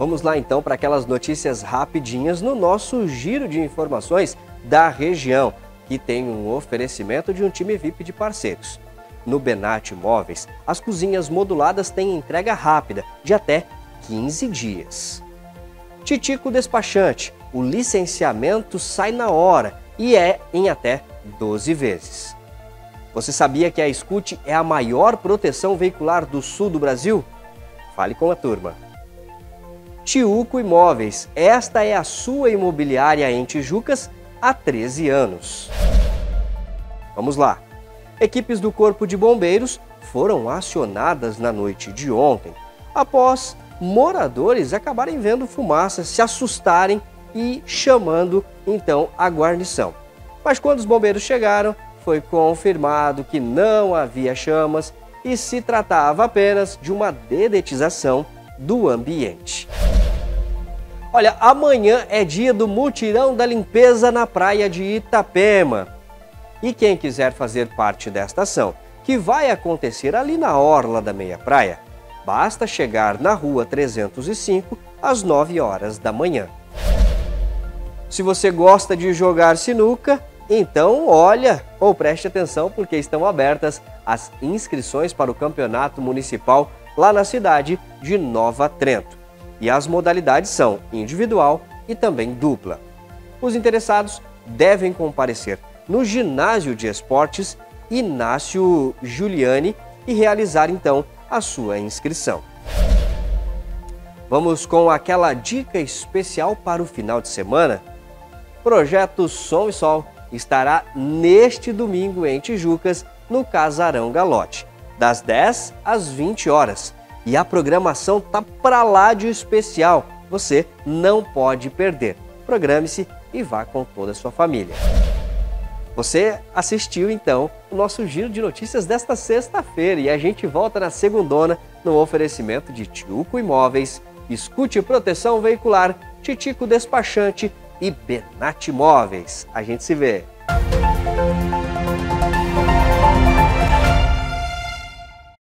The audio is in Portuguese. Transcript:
Vamos lá então para aquelas notícias rapidinhas no nosso giro de informações da região, que tem um oferecimento de um time VIP de parceiros. No Benat Imóveis, as cozinhas moduladas têm entrega rápida, de até 15 dias. Titico Despachante, o licenciamento sai na hora e é em até 12 vezes. Você sabia que a Scoot é a maior proteção veicular do sul do Brasil? Fale com a turma. Tiuco Imóveis. Esta é a sua imobiliária em Tijucas há 13 anos. Vamos lá. Equipes do Corpo de Bombeiros foram acionadas na noite de ontem, após moradores acabarem vendo fumaça, se assustarem e chamando então a guarnição. Mas quando os bombeiros chegaram, foi confirmado que não havia chamas e se tratava apenas de uma dedetização do ambiente. Olha, amanhã é dia do mutirão da limpeza na praia de Itapema. E quem quiser fazer parte desta ação, que vai acontecer ali na orla da meia praia, basta chegar na rua 305 às 9 horas da manhã. Se você gosta de jogar sinuca, então olha ou preste atenção porque estão abertas as inscrições para o campeonato municipal lá na cidade de Nova Trento e as modalidades são individual e também dupla. Os interessados devem comparecer no ginásio de esportes Inácio Giuliani e realizar então a sua inscrição. Vamos com aquela dica especial para o final de semana. Projeto Som e Sol estará neste domingo em Tijucas, no Casarão Galote, das 10 às 20 horas e a programação tá para lá de especial. Você não pode perder. Programe-se e vá com toda a sua família. Você assistiu então o nosso giro de notícias desta sexta-feira e a gente volta na segundona no oferecimento de Tiuco Imóveis, Escute Proteção Veicular, Titico Despachante e Benat Imóveis. A gente se vê.